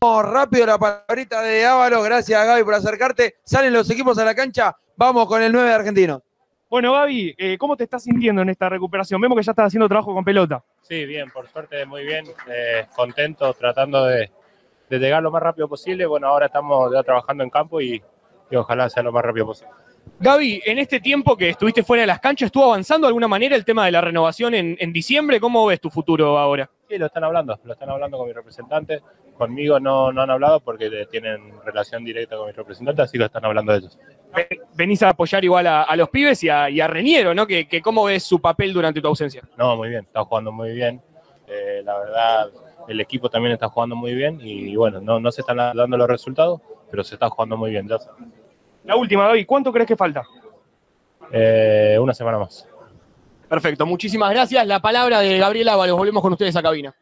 Rápido la palabrita de Ábalos, gracias Gaby por acercarte. Salen los equipos a la cancha, vamos con el 9 de Argentino. Bueno, Gaby, eh, ¿cómo te estás sintiendo en esta recuperación? Vemos que ya estás haciendo trabajo con pelota. Sí, bien, por suerte muy bien, eh, contento, tratando de, de, llegar lo más rápido posible. Bueno, ahora estamos ya trabajando en campo y, y ojalá sea lo más rápido posible. Gaby, en este tiempo que estuviste fuera de las canchas, ¿estuvo avanzando de alguna manera el tema de la renovación en, en diciembre? ¿Cómo ves tu futuro ahora? Sí, lo están hablando, lo están hablando con mi representante. Conmigo no, no han hablado porque tienen relación directa con mi representante, así lo están hablando ellos. Venís a apoyar igual a, a los pibes y a, y a Reñero, ¿no? Que, que ¿Cómo ves su papel durante tu ausencia? No, muy bien, está jugando muy bien. Eh, la verdad, el equipo también está jugando muy bien y bueno, no, no se están dando los resultados, pero se está jugando muy bien. Ya. La última, Gaby, ¿cuánto crees que falta? Eh, una semana más. Perfecto, muchísimas gracias. La palabra de Gabriel Ábalos, volvemos con ustedes a cabina.